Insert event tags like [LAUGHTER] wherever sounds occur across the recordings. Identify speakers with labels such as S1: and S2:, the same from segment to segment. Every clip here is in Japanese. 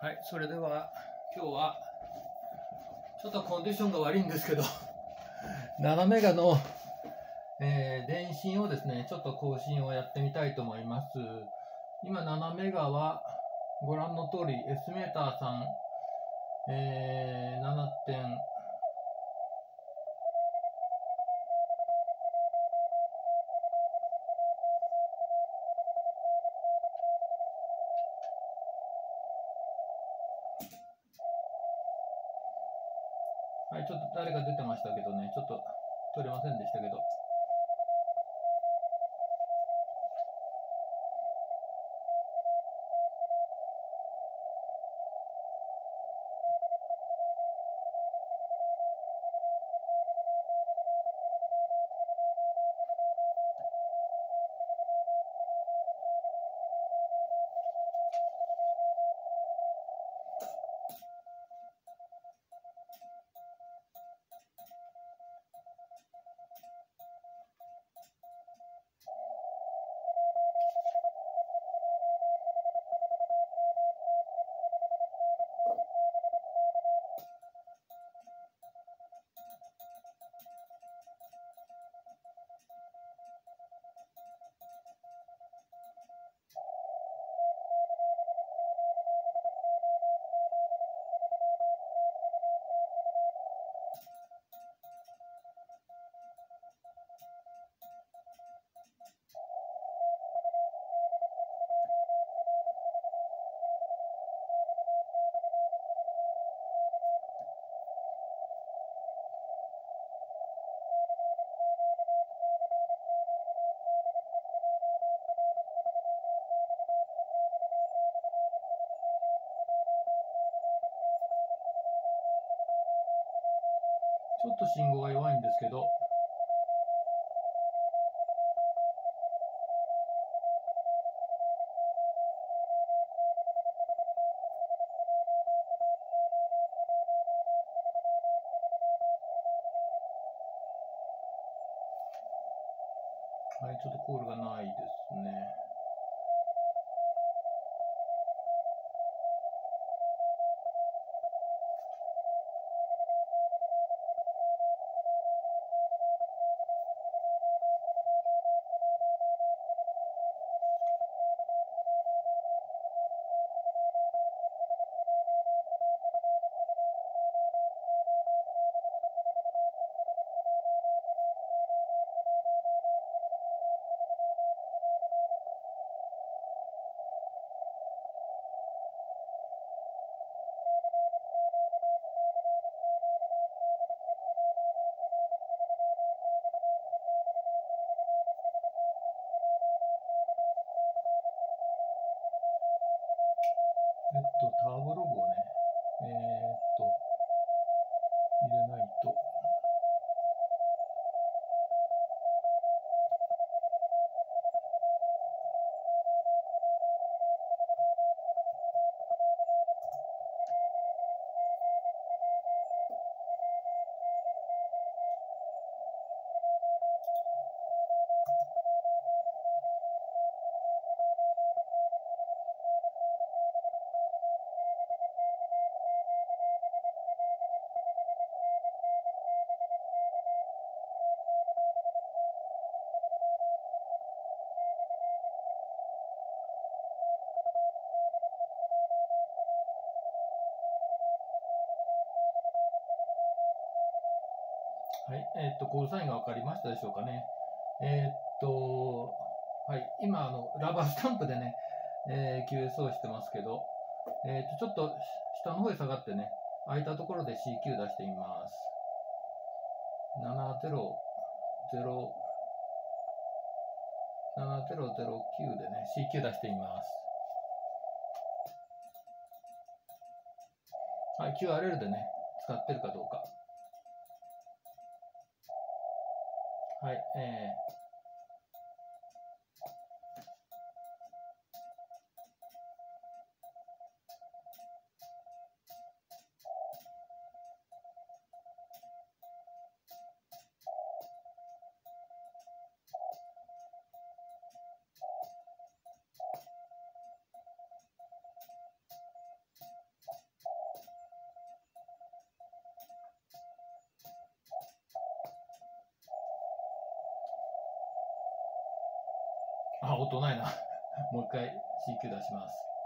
S1: はい、それでは今日はちょっとコンディションが悪いんですけど、7メガの、えー電信をですね、ちょっと更新をやってみたいと思います。今7メガはご覧の通り S メーターさん、えー、7点はい、ちょっと誰か出てましたけどね、ちょっと取れませんでしたけど。ちょっと信号が弱いんですけど、はい、ちょっとコールがないですね。えっと、ターボロボはい、えーっと、コールサインが分かりましたでしょうかね。えーっと、はい、今、あの、ラバースタンプでね、えー QS をしてますけど、えーっと、ちょっと下の方へ下がってね、空いたところで CQ 出してみます。70、0、7009でね、CQ 出してみます。はい、QRL でね、使ってるかどうか。はい、えー、音ないな。[LAUGHS] もう一回 CQ 出します。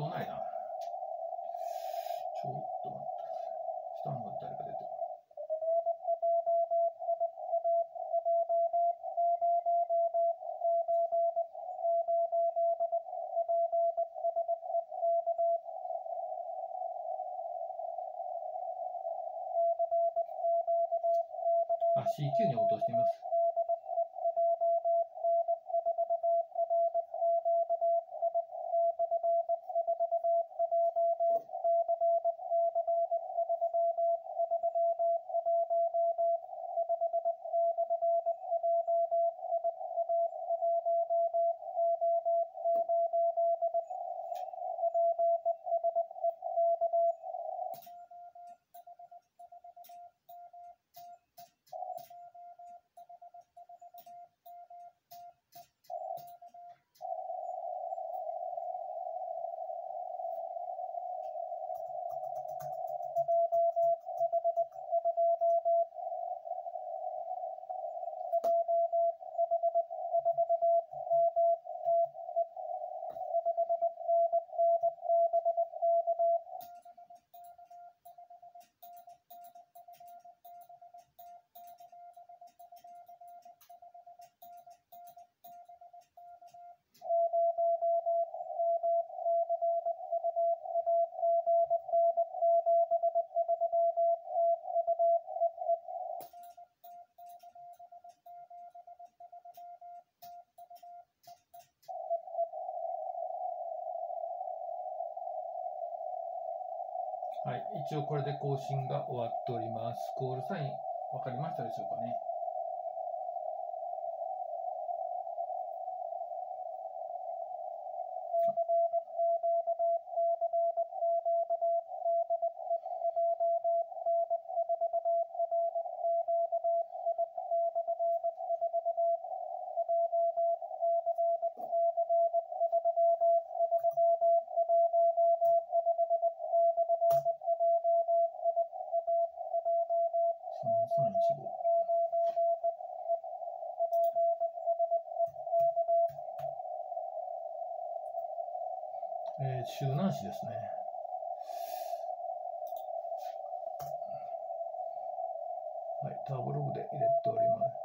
S1: 音ないな。ちょっと待って。下の方で誰か出てる。あ、CQ に落としてみます。はい、一応これで更新が終わっております。コールサイン分かりましたでしょうかね？えー、周南市ですね。はい、ターボログで入れております。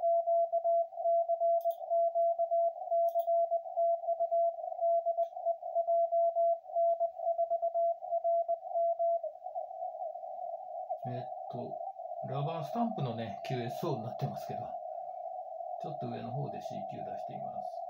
S1: えっと、ラバースタンプのね、QSO になってますけど、ちょっと上の方で CQ 出しています。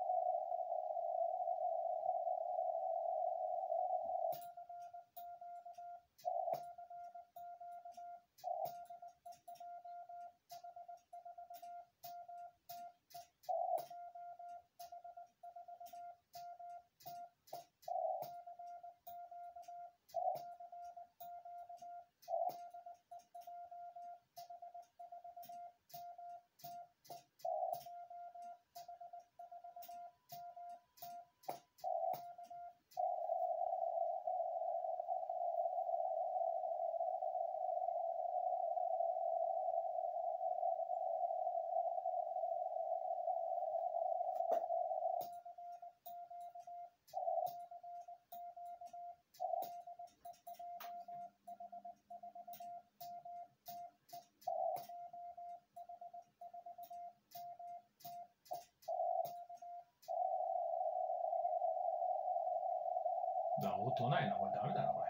S1: あ、音ないな。これダメだな、これ。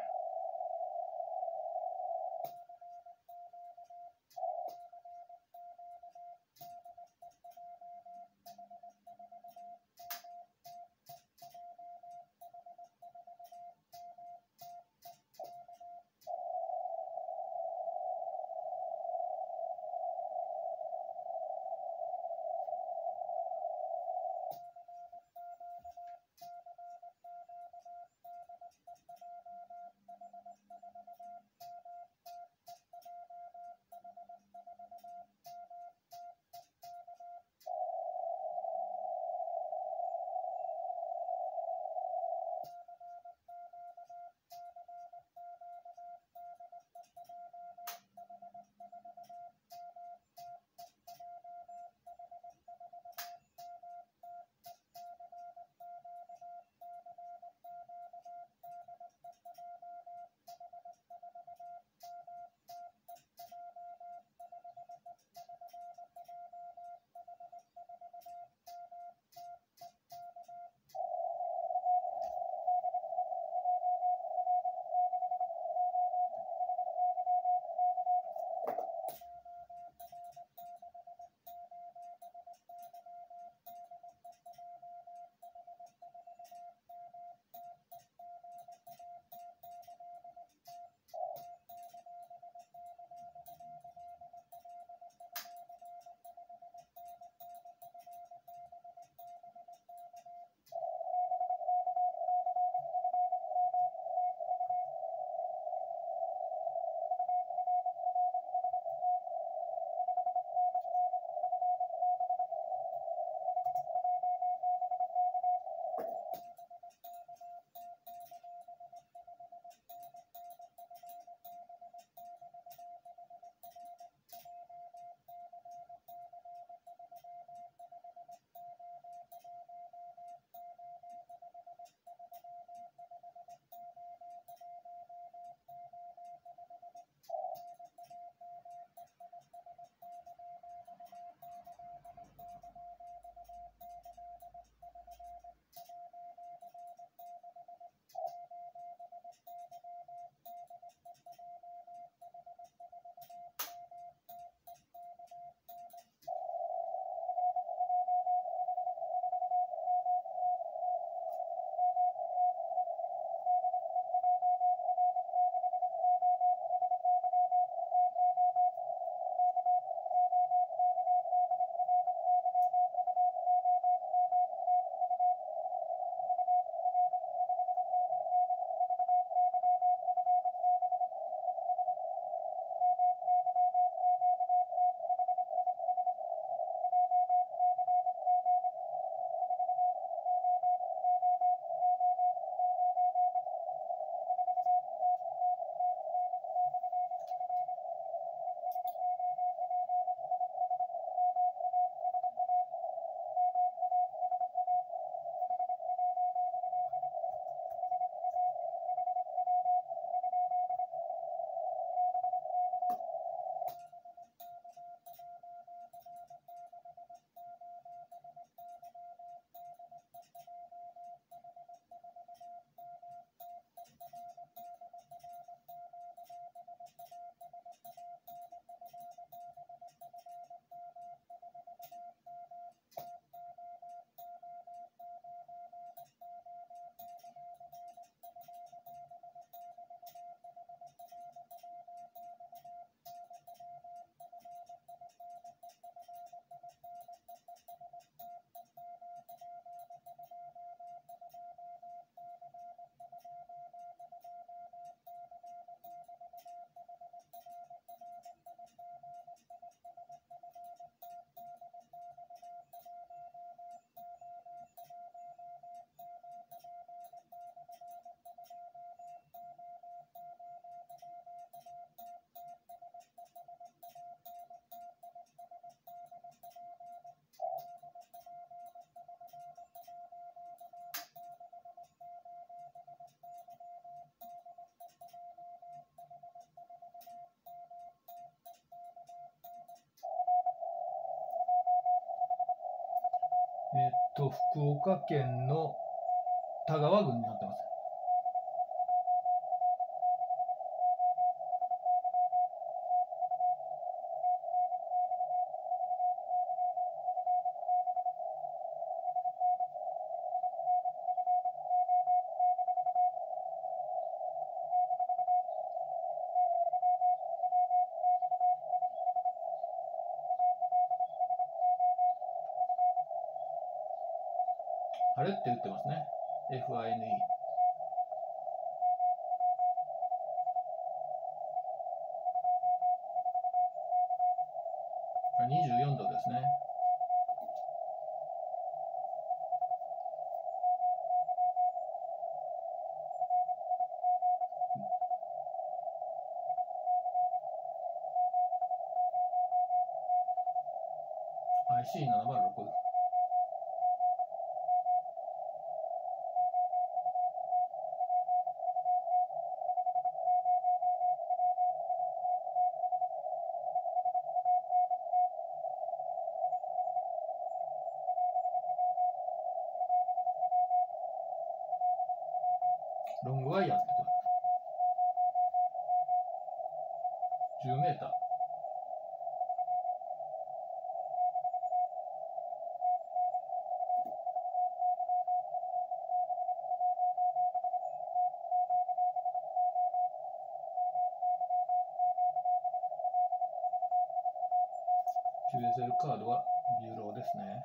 S1: えっと、福岡県の田川郡になってます。あれって言ってますね。FINE。24度ですね。IC706。ロングワイヤーって言ってます。10メーター。QSL カードはビューローですね。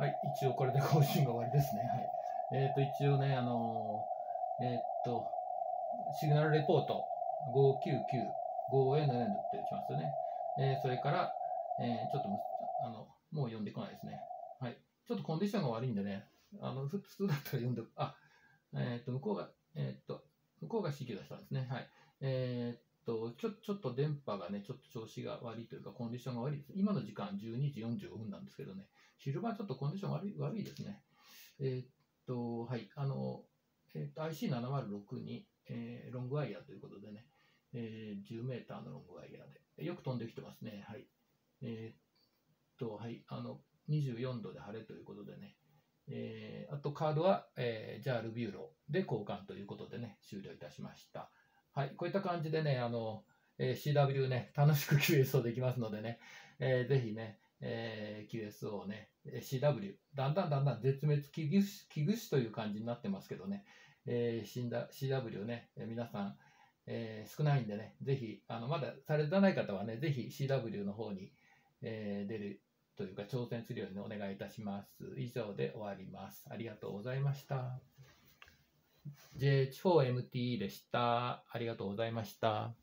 S1: はい、一応これで [LAUGHS] 更新が終わりですね。はい。えっ、と、一応ね、あのーえっ、と、シグナルレポート 599-5NN って打ちますよね。えそれから、えちょっとあの、もう読んでこないですね。はい。ちょっとコンディションが悪いんでね、あの、普通だったら読んで、あ、えっ、と、向こうが、えっ、と、向こうが指示を出したんですね。はい。えっ、と、ちょ、ちょっと電波がね、ちょっと調子が悪いというか、コンディションが悪いです。今の時間12時45分なんですけどね、昼間ちょっとコンディション悪い悪いですね。えーっと、はい、あの、えー、IC706 に、えーロングワイヤーということでね、えー10メーターのロングワイヤーで、よく飛んできてますね。はい。えーっと、はい、あの、24度で晴れということでね、えーあとカードは、えー、JAL ビューローで交換ということでね、終了いたしました。はい、こういった感じでね、あの、えー CW ね、楽しく [LAUGHS] QSO できますのでね、えーぜひね、えー QSO をね、えー CW、だんだんだんだん絶滅危惧種危惧種という感じになってますけどね、えー死んだ CW をね、えー皆さん、えー少ないんでね、ぜひ、あのまだされてない方はね、ぜひ CW の方に、えー出るというか、挑戦するようにお願いいたします。以上で終わります。ありがとうございました。JH4MT でした。ありがとうございました。